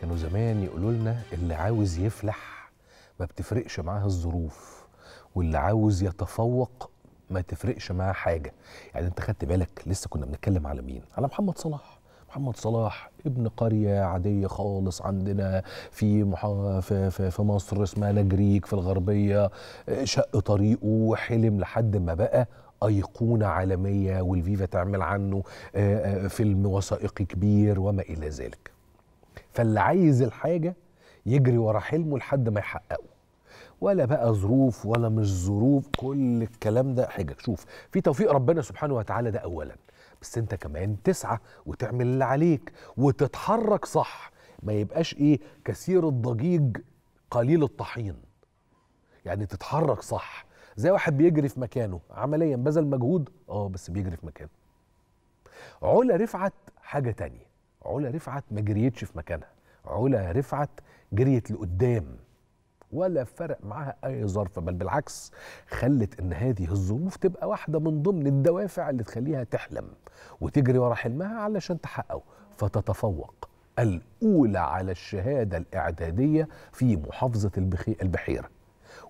كانوا زمان يقولوا لنا اللي عاوز يفلح ما بتفرقش معاه الظروف واللي عاوز يتفوق ما تفرقش معاه حاجة. يعني أنت خدت بالك لسه كنا بنتكلم على مين؟ على محمد صلاح. محمد صلاح ابن قرية عادية خالص عندنا في محا في, في, في مصر اسمها نجريك في الغربية. شق طريقه وحلم لحد ما بقى أيقونة عالمية والفيفا تعمل عنه آه، آه، فيلم وثائقي كبير وما إلى ذلك. فاللي عايز الحاجة يجري ورا حلمه لحد ما يحققه. ولا بقى ظروف ولا مش ظروف كل الكلام ده حجج. شوف في توفيق ربنا سبحانه وتعالى ده أولا. بس أنت كمان تسعى وتعمل اللي عليك وتتحرك صح. ما يبقاش إيه كثير الضجيج قليل الطحين. يعني تتحرك صح. زي واحد بيجري في مكانه عمليا بذل مجهود آه بس بيجري في مكانه. علا رفعت حاجة تانية. علا رفعت ما جريتش في مكانها. علا رفعت جريت لقدام. ولا فرق معاها أي ظرف بل بالعكس خلت إن هذه الظروف تبقى واحدة من ضمن الدوافع اللي تخليها تحلم. وتجري ورا حلمها علشان تحققه. فتتفوق الأولى على الشهادة الإعدادية في محافظة البحيرة.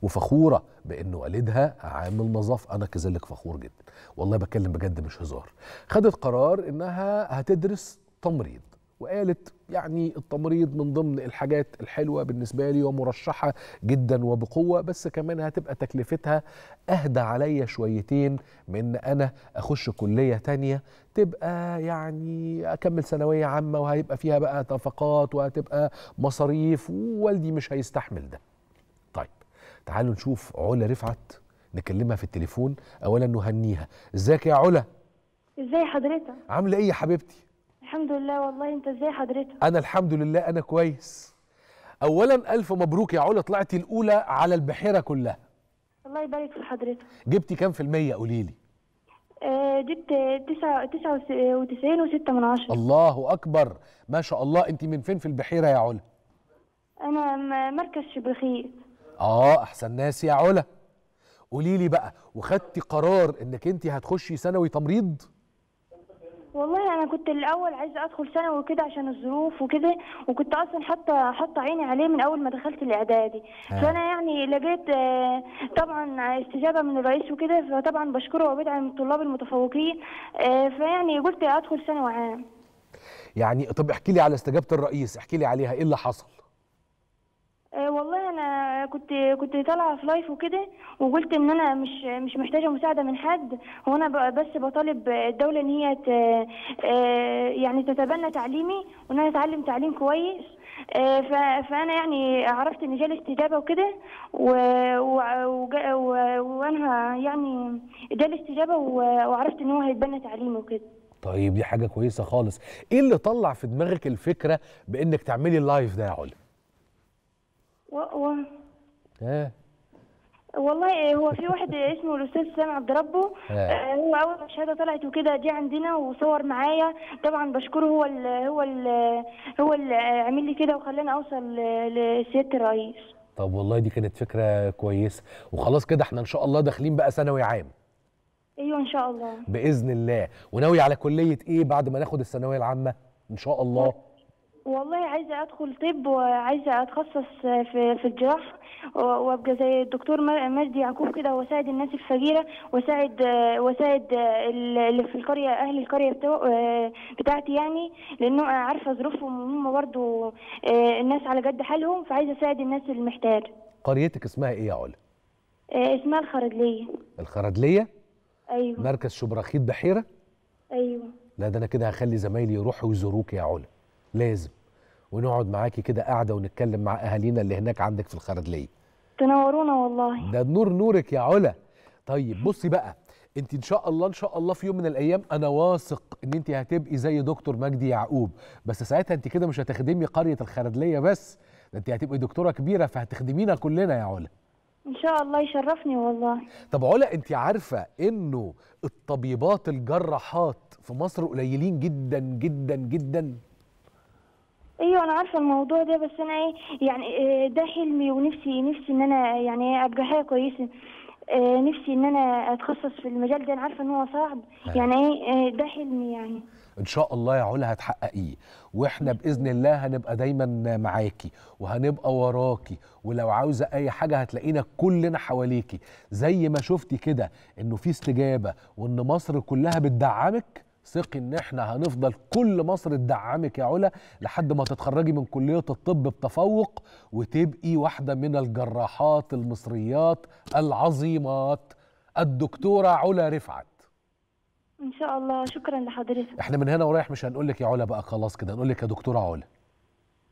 وفخورة بإن والدها عامل نظافه أنا كذلك فخور جدا. والله بتكلم بجد مش هزار. خدت قرار إنها هتدرس تمريض وقالت يعني التمريض من ضمن الحاجات الحلوة بالنسبة لي ومرشحة جدا وبقوة بس كمان هتبقى تكلفتها أهدى عليا شويتين من أنا أخش كلية تانية تبقى يعني أكمل ثانوية عامة وهيبقى فيها بقى نفقات وهتبقى مصاريف ووالدي مش هيستحمل ده. طيب تعالوا نشوف علا رفعت نكلمها في التليفون اولا نهنيها. إزيك يا علا؟ إزاي حضرتك؟ عاملة إيه يا حبيبتي؟ الحمد لله والله. انت إزاي حضرتك؟ أنا الحمد لله أنا كويس. اولا ألف مبروك يا علا طلعتي الأولى على البحيرة كلها. الله يبارك في حضرتك. جبتي كام في المية؟ قولي لي. آه جبت تسعة تسعة وس- وتسعين وستة من عشرة. الله أكبر. ما شاء الله. انت من فين في البحيرة يا علا؟ أنا مركز شبرخيت آه أحسن ناس يا علا. قولي لي بقى وخدتي قرار إنك انت هتخشي ثانوي تمريض؟ والله أنا كنت الأول عايزة أدخل ثانوي وكده عشان الظروف وكده وكنت أصلا حاطه حاطة عيني عليه من أول ما دخلت الإعدادي. آه. فأنا يعني لقيت آه، طبعا استجابة من الرئيس وكده فطبعا بشكره وبدعم الطلاب المتفوقين آه، فيعني قلت أدخل ثانوي عام. يعني طب احكي لي على استجابة الرئيس احكي لي عليها إيه اللي حصل؟ كنت كنت طالعة في لايف وكده وقلت إن أنا مش مش محتاجة مساعدة من حد. هو أنا بس بطالب الدولة إن هي آه، يعني تتبنى تعليمي وإن أنا أتعلم تعليم كويس. آه، فأنا يعني عرفت إن جالي استجابة وكده وأنا يعني جالي استجابة وعرفت إن هو هيتبنى تعليمي وكده. طيب دي حاجة كويسة خالص. إيه اللي طلع في دماغك الفكرة بإنك تعملي اللايف ده يا علا و... و... ها والله هو في واحد اسمه الأستاذ سامي عبد ربه. آه. آه، هو أول ما الشهادة طلعت وكده جه عندنا وصور معايا. طبعا بشكره هو ال هو ال هو اللي عامل لي كده وخلاني أوصل لسيادة الرئيس. طب والله دي كانت فكرة كويسة. وخلاص كده إحنا إن شاء الله داخلين بقى ثانوي عام. أيوه إن شاء الله. بإذن الله. وناوي على كلية إيه بعد ما ناخد الثانوية العامة؟ إن شاء الله. والله عايزة أدخل طب وعايزة أتخصص في في الجراحه و- وأبقى زي الدكتور مجدي يعقوب كده وأساعد الناس الفقيرة وأساعد وأساعد اللي في القرية أهل القرية بتوع بتاعتي يعني لأنه أنا عارفة ظروفهم هم برضو الناس على قد حالهم فعايزة أساعد الناس المحتاجة. قريتك اسمها إيه يا علا اسمها الخردلية. الخردلية؟ أيوه. مركز شبرخيت بحيرة؟ أيوه. لا ده أنا كده هخلي زمايلي يروحوا يزوروك يا علا لازم. ونقعد معاكي كده قاعدة ونتكلم مع أهالينا اللي هناك عندك في الخردلية. تنورونا والله. ده نور نورك يا علا. طيب بصي بقى انت ان شاء الله ان شاء الله في يوم من الأيام أنا واثق إن انت هتبقي زي دكتور مجدي يعقوب. بس ساعتها انت كده مش هتخدمي قرية الخردلية بس ده انت هتبقي دكتورة كبيرة فهتخدمينا كلنا يا علا. إن شاء الله يشرفني والله. طب علا انت عارفة إنه الطبيبات الجراحات في مصر قليلين جدا جدا جدا؟ أيوه أنا عارفة الموضوع ده بس أنا إيه يعني إيه ده حلمي ونفسي نفسي إن أنا يعني أبقى حاجة كويسة. إيه نفسي إن أنا أتخصص في المجال ده أنا عارفة إن هو صعب. آه. يعني إيه إيه ده حلمي يعني. إن شاء الله يا علا هتحققيه. وإحنا بإذن الله هنبقى دايما معاكي وهنبقى وراكي. ولو عاوزة أي حاجة هتلاقينا كلنا حواليكي. زي ما شفتي كده إنه في استجابة وإن مصر كلها بتدعمك ثقي إن إحنا هنفضل كل مصر تدعمك يا علا لحد ما تتخرجي من كلية الطب بتفوق وتبقي واحدة من الجراحات المصريات العظيمات. الدكتورة علا رفعت. إن شاء الله. شكرا لحضرتك. إحنا من هنا ورايح مش هنقول لك يا علا بقى خلاص كده هنقول لك يا دكتورة علا.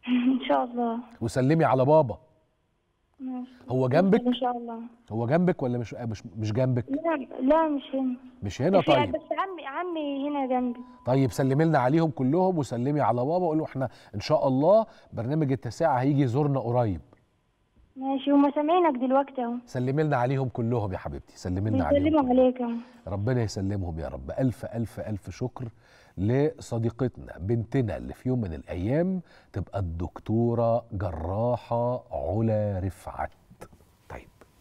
إن شاء الله. وسلمي على بابا. ماشي. هو جنبك إن شاء الله. هو جنبك ولا مش مش مش جنبك؟ لا لا مش هنا. مش هنا؟ طيب. بس عمي عمي هنا جنبي. طيب سلمي لنا عليهم كلهم وسلمي على بابا وقول له إحنا إن شاء الله برنامج التاسعة هيجي يزورنا قريب. ماشي. هما سامعينك دلوقتي اهو. سلمي لنا عليهم كلهم يا حبيبتي. سلمي لنا عليهم بيسلموا. عليك ربنا يسلمهم يا رب. ألف ألف ألف شكر لصديقتنا بنتنا اللي في يوم من الأيام تبقى الدكتورة جراحة علا رفعت.